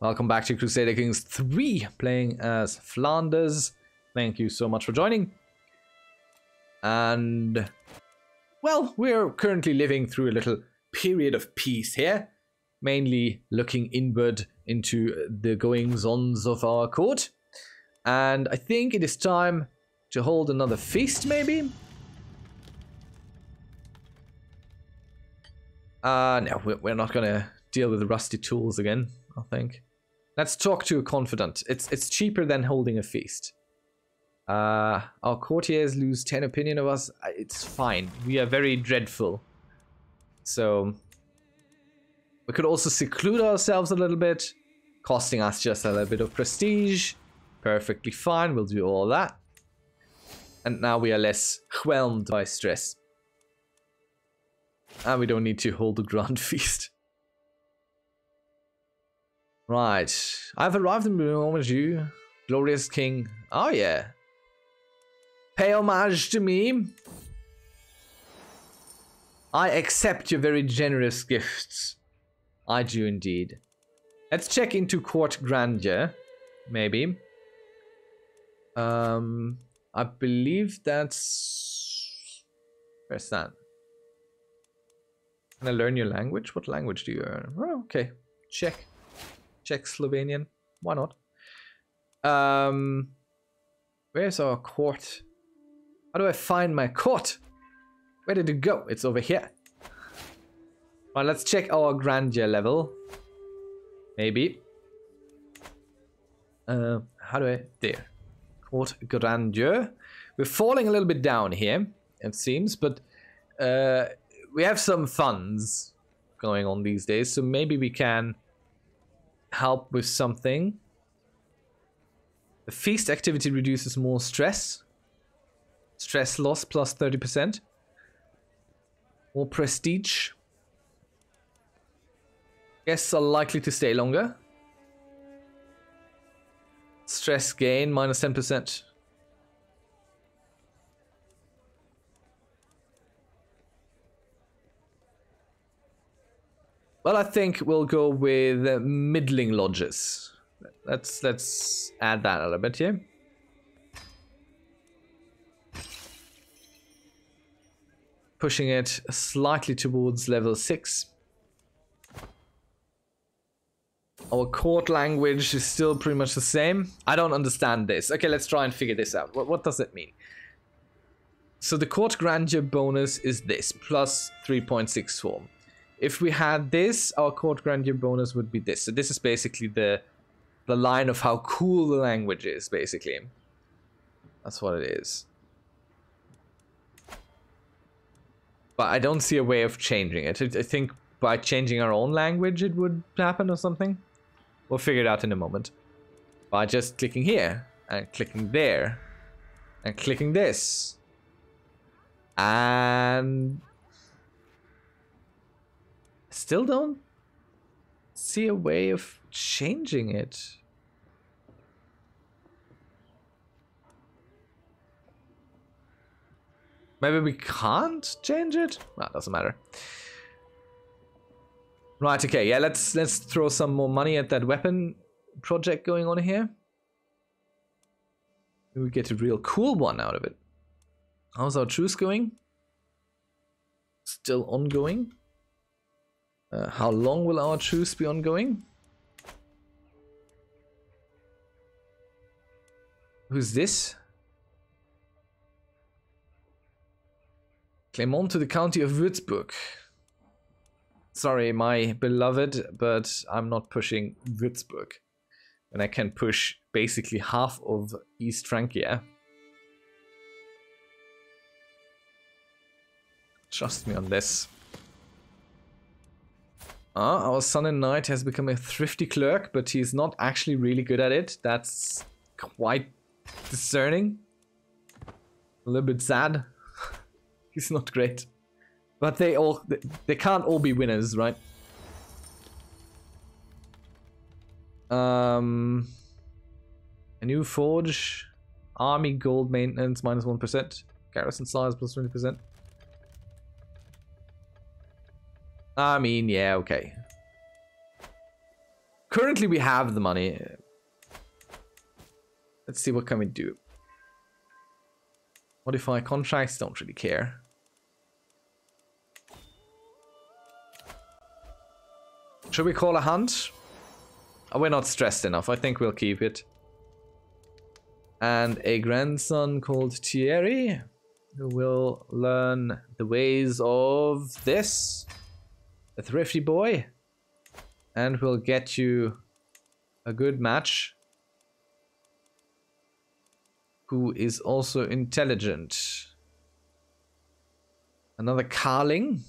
Welcome back to Crusader Kings 3, playing as Flanders. Thank you so much for joining. And, well, we're currently living through a little period of peace here, mainly looking inward into the goings ons of our court. And I think it is time to hold another feast, maybe? Uh, no, we're not gonna deal with the rusty tools again, I think. Let's talk to a confidant. It's it's cheaper than holding a feast. Uh, our courtiers lose 10 opinion of us. It's fine. We are very dreadful. So, we could also seclude ourselves a little bit, costing us just a little bit of prestige. Perfectly fine. We'll do all that. And now we are less whelmed by stress. And we don't need to hold a grand feast. Right. I've arrived in you, glorious king. Oh yeah. Pay homage to me. I accept your very generous gifts. I do indeed. Let's check into court grandeur, maybe. Um, I believe that's... Where's that? Can I learn your language? What language do you learn? Oh, okay. Check. Czech Slovenian. Why not? Um, where's our court? How do I find my court? Where did it go? It's over here. Well, let's check our grandeur level. Maybe. Uh, how do I... There. Court grandeur. We're falling a little bit down here, it seems, but uh, we have some funds going on these days, so maybe we can help with something. The feast activity reduces more stress. Stress loss plus 30%. More prestige. Guests are likely to stay longer. Stress gain minus 10%. Well, I think we'll go with uh, middling lodges. Let's let's add that a little bit here. Pushing it slightly towards level 6. Our court language is still pretty much the same. I don't understand this. Okay, let's try and figure this out. What, what does it mean? So the court grandeur bonus is this, plus 3.64 if we had this, our court grandeur bonus would be this. So this is basically the the line of how cool the language is, basically. That's what it is. But I don't see a way of changing it. I think by changing our own language it would happen or something. We'll figure it out in a moment. By just clicking here, and clicking there, and clicking this. And still don't see a way of changing it. Maybe we can't change it? Well, doesn't matter. Right, okay, yeah, let's let's throw some more money at that weapon project going on here. We get a real cool one out of it. How's our truce going? Still ongoing. Uh, how long will our truce be ongoing? Who's this? Clermont to the county of Würzburg. Sorry, my beloved, but I'm not pushing Würzburg. And I can push basically half of East Francia. Trust me on this. Uh, our son and knight has become a thrifty clerk, but he's not actually really good at it. That's quite discerning. A little bit sad. he's not great. But they all, they, they can't all be winners, right? Um, a new forge, army gold maintenance minus 1, garrison size plus 20%. I mean, yeah, okay. Currently, we have the money. Let's see what can we do. Modify contracts, don't really care. Should we call a hunt? Oh, we're not stressed enough. I think we'll keep it. And a grandson called Thierry, who will learn the ways of this. A thrifty boy. And we'll get you a good match who is also intelligent. Another Karling.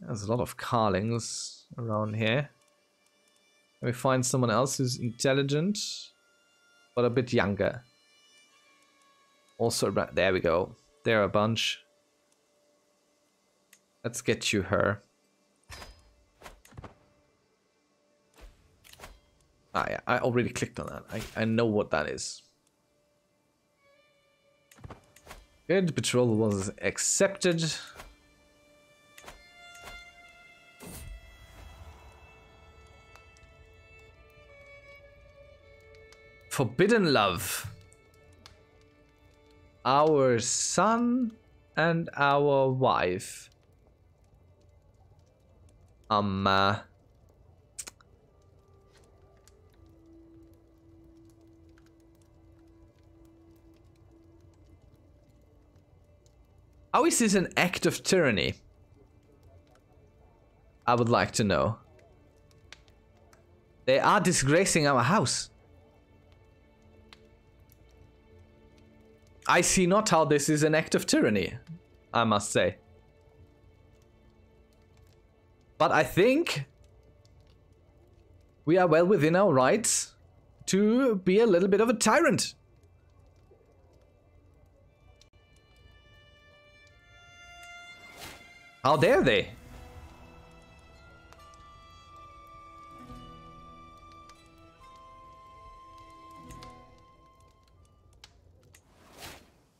There's a lot of Karlings around here. Let me find someone else who's intelligent, but a bit younger? Also, there we go. There are a bunch. Let's get you her. Ah, yeah, I already clicked on that. I, I know what that is. Good, betrothal was accepted. Forbidden love. Our son and our wife. Um, uh, How is this an act of tyranny? I would like to know. They are disgracing our house. I see not how this is an act of tyranny, I must say. But I think we are well within our rights to be a little bit of a tyrant. How dare they?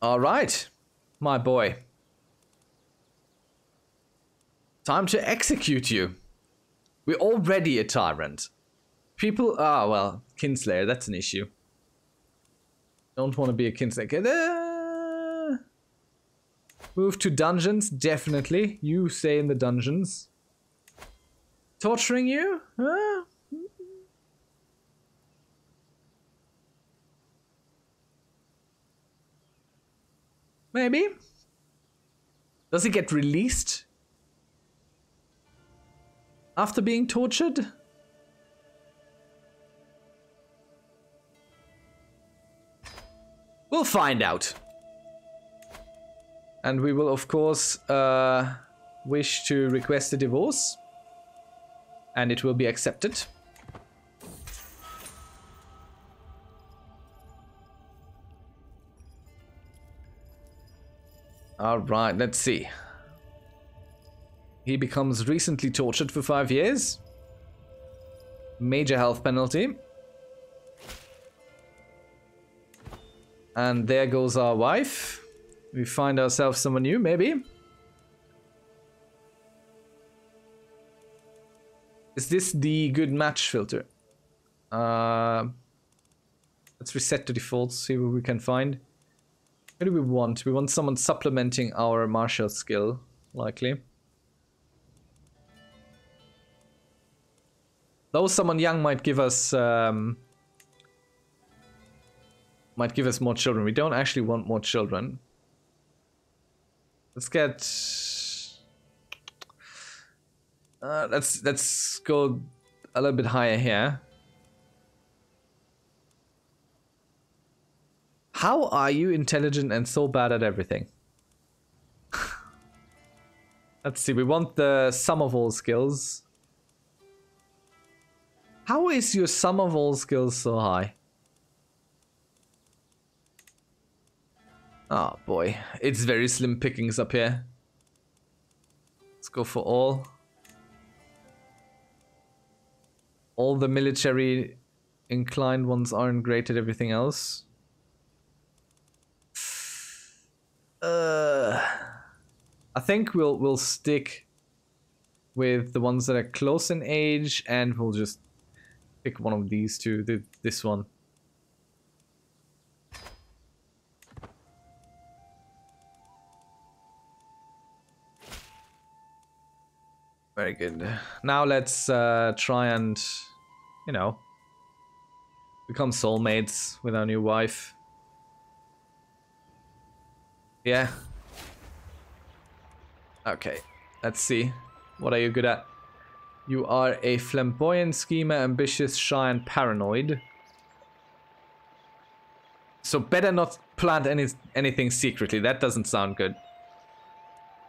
All right, my boy. Time to execute you. We're already a tyrant. People, ah, well, Kinslayer, that's an issue. Don't want to be a Kinslayer. Move to dungeons, definitely. You stay in the dungeons. Torturing you? Uh, Maybe? Does he get released? After being tortured? We'll find out. And we will, of course, uh, wish to request a divorce. And it will be accepted. Alright, let's see. He becomes recently tortured for five years. Major health penalty. And there goes our wife. We find ourselves someone new, maybe. Is this the good match filter? Uh, let's reset to default, see what we can find. What do we want? We want someone supplementing our martial skill, likely. Though someone young might give us um, might give us more children. We don't actually want more children. Let's get uh, let's let's go a little bit higher here. How are you intelligent and so bad at everything? Let's see, we want the sum of all skills. How is your sum of all skills so high? Oh boy, it's very slim pickings up here. Let's go for all. All the military inclined ones aren't great at everything else. Uh, I think we'll we'll stick with the ones that are close in age, and we'll just pick one of these two. The, this one. Very good. Now let's uh, try and, you know, become soulmates with our new wife. Yeah. Okay, let's see. What are you good at? You are a flamboyant schemer, ambitious, shy, and paranoid. So better not plant any anything secretly. That doesn't sound good.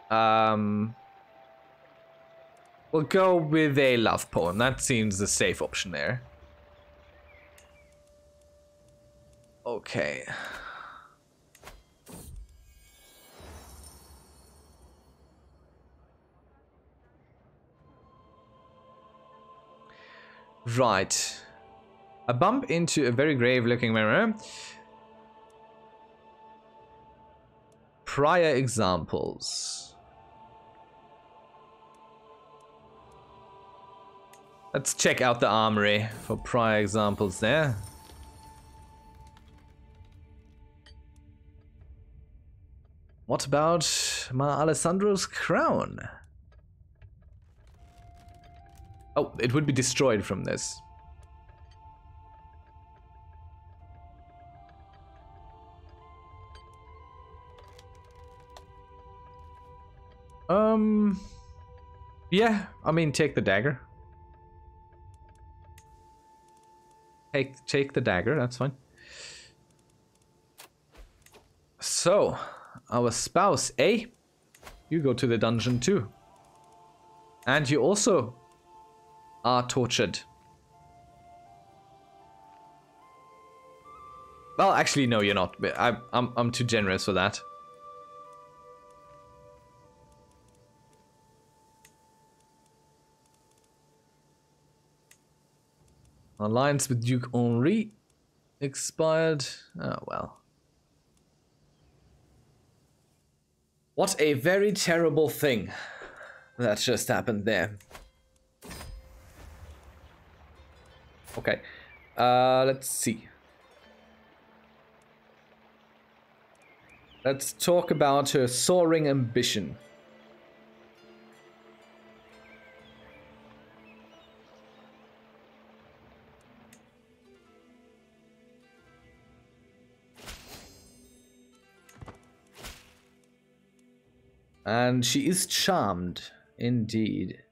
Um, we'll go with a love poem. That seems the safe option there. Okay. Right. A bump into a very grave looking mirror. Prior examples. Let's check out the armory for prior examples there. What about Ma Alessandro's crown? Oh, it would be destroyed from this. Um, yeah, I mean, take the dagger. Take, take the dagger, that's fine. So, our spouse, eh? You go to the dungeon too. And you also are tortured. Well, actually, no, you're not. I, I'm, I'm too generous for that. Alliance with Duke Henri expired. Oh, well. What a very terrible thing that just happened there. Okay. Uh, let's see. Let's talk about her soaring ambition. And she is charmed, indeed.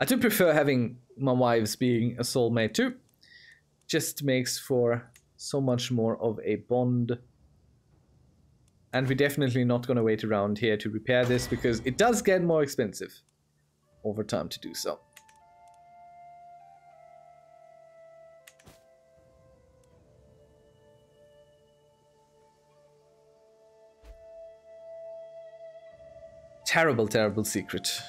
I do prefer having my wives being a soulmate too. Just makes for so much more of a bond. And we're definitely not going to wait around here to repair this because it does get more expensive over time to do so. Terrible, terrible secret.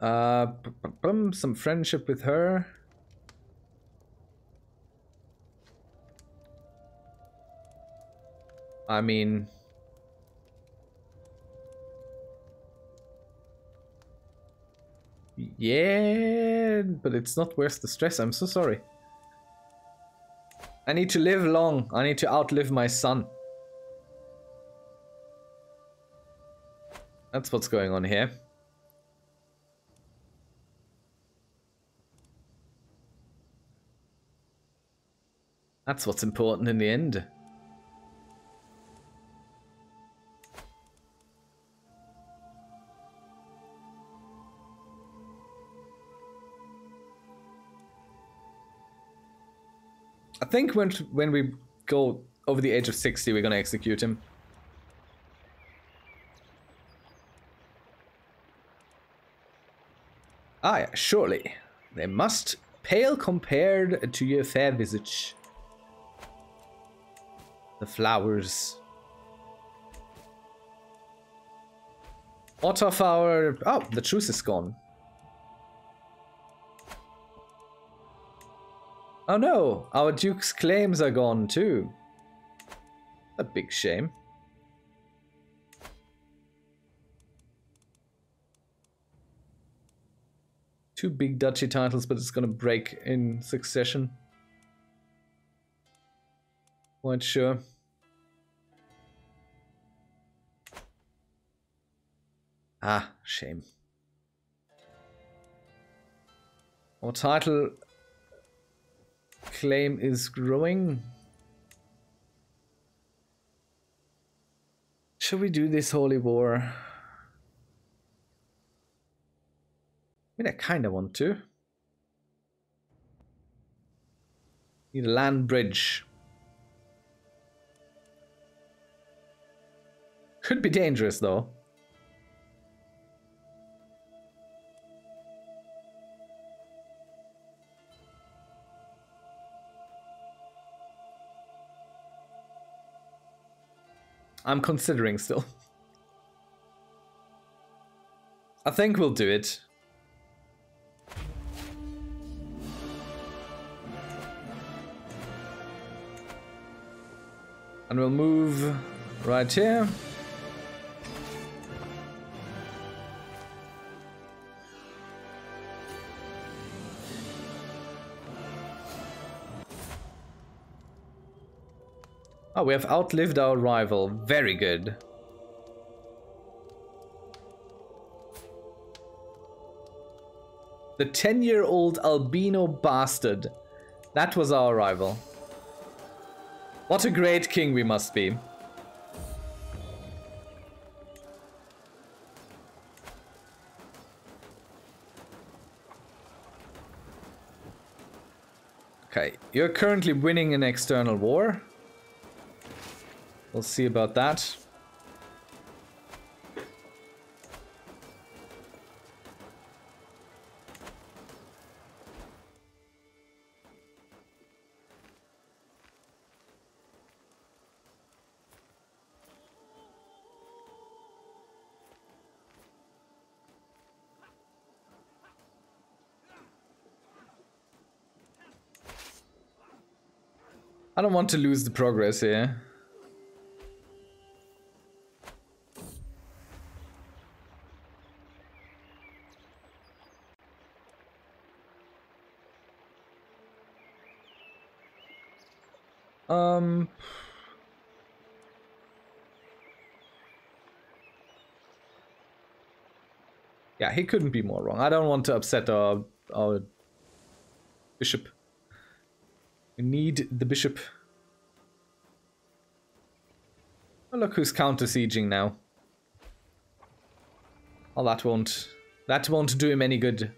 Uh, some friendship with her. I mean... Yeah, but it's not worth the stress. I'm so sorry. I need to live long. I need to outlive my son. That's what's going on here. That's what's important in the end. Think when when we go over the age of 60, we're gonna execute him. Ah, yeah, surely. They must pale compared to your fair visage. The flowers. What of our... Oh, the truce is gone. Oh no, our duke's claims are gone too. A big shame. Two big duchy titles, but it's gonna break in succession. Quite sure. Ah, shame. Our title claim is growing. Should we do this holy war? I mean, I kind of want to. Need a land bridge. Could be dangerous, though. I'm considering still. I think we'll do it. And we'll move right here. Oh, we have outlived our rival. Very good. The 10-year-old albino bastard. That was our rival. What a great king we must be. Okay, you're currently winning an external war. We'll see about that. I don't want to lose the progress here. He couldn't be more wrong. I don't want to upset our, our bishop. We need the bishop. Oh, look who's counter sieging now. Oh, that won't... That won't do him any good.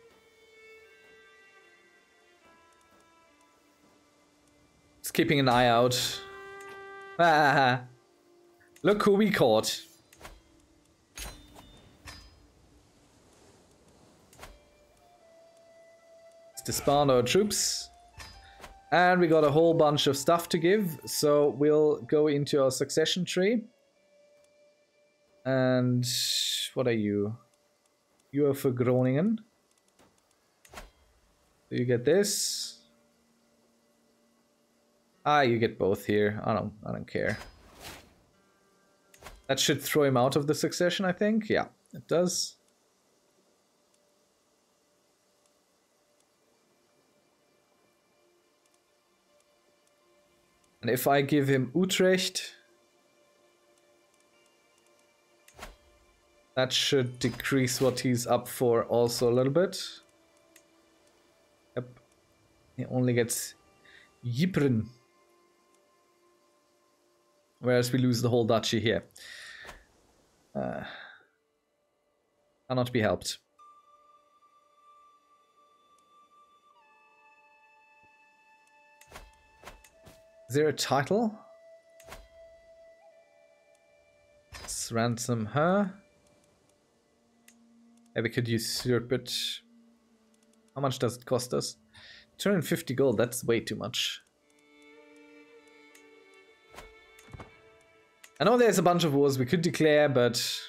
Just keeping an eye out. Ah, look who we caught. Disband our troops. And we got a whole bunch of stuff to give, so we'll go into our succession tree. And what are you? You are for Groningen. You get this. Ah, you get both here. I don't I don't care. That should throw him out of the succession, I think. Yeah, it does. And if I give him Utrecht, that should decrease what he's up for also a little bit. Yep. He only gets Ypres. Whereas we lose the whole duchy here. Uh, cannot be helped. Is there a title? Let's ransom her. Yeah, we could usurp it. How much does it cost us? 250 gold, that's way too much. I know there's a bunch of wars we could declare, but...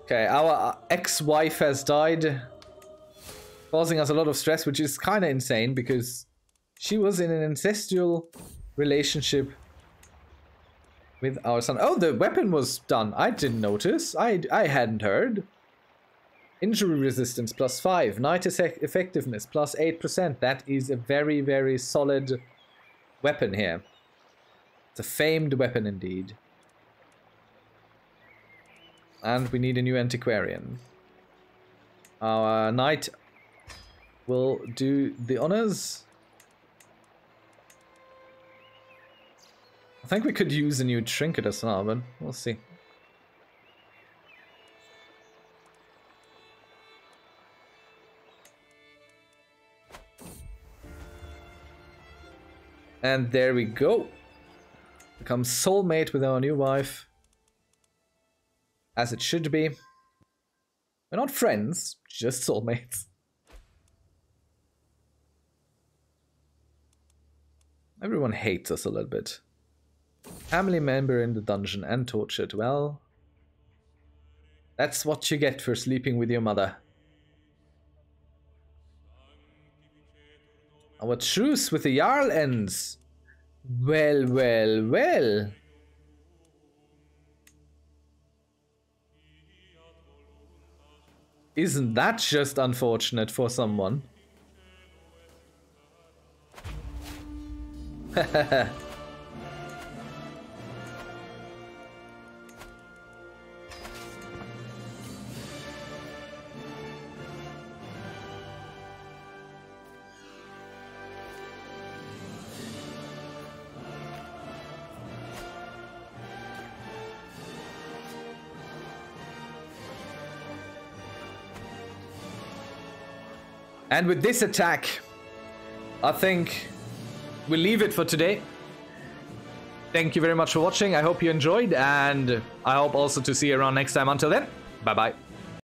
Okay, our uh, ex-wife has died, causing us a lot of stress, which is kind of insane because she was in an ancestral relationship with our son. Oh, the weapon was done. I didn't notice. I, I hadn't heard. Injury resistance plus 5. Knight effectiveness plus 8%. That is a very, very solid weapon here. It's a famed weapon indeed. And we need a new antiquarian. Our knight will do the honors. I think we could use a new trinket as well, but we'll see. And there we go. Become soulmate with our new wife. As it should be. We're not friends, just soulmates. Everyone hates us a little bit. Family member in the dungeon and tortured. Well, that's what you get for sleeping with your mother. Our truce with the Jarl ends. Well, well, well. Isn't that just unfortunate for someone? And with this attack, I think we'll leave it for today. Thank you very much for watching. I hope you enjoyed, and I hope also to see you around next time. Until then, bye-bye.